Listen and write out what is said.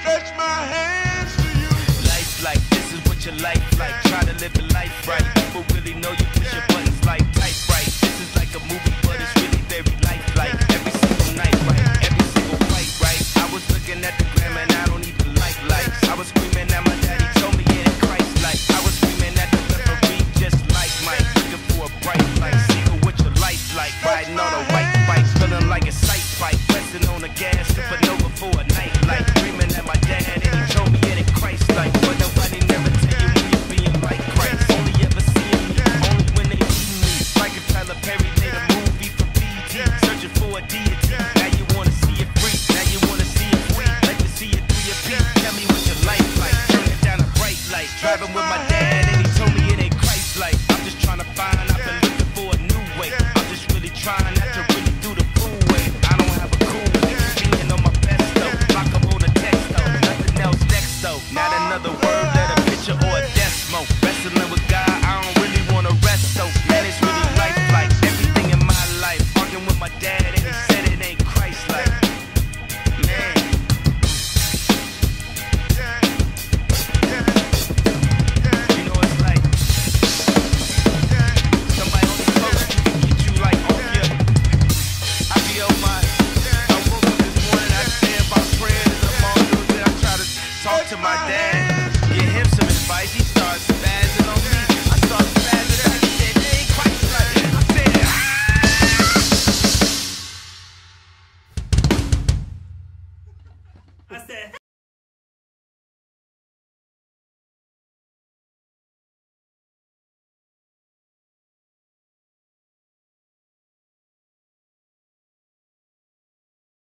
stretch my hands to you. Life like this is what your life like. Try to live the life right. People really know you a deity. Now you wanna see it free, now you wanna see it free. Let me see it through your feet. Tell me what your life like. Turn it down a bright light. Driving with my dad. talk to my dad. Give him some advice. He starts spazzing on me. I start spazzing. I said, "They ain't quite right. I said, ah. I said.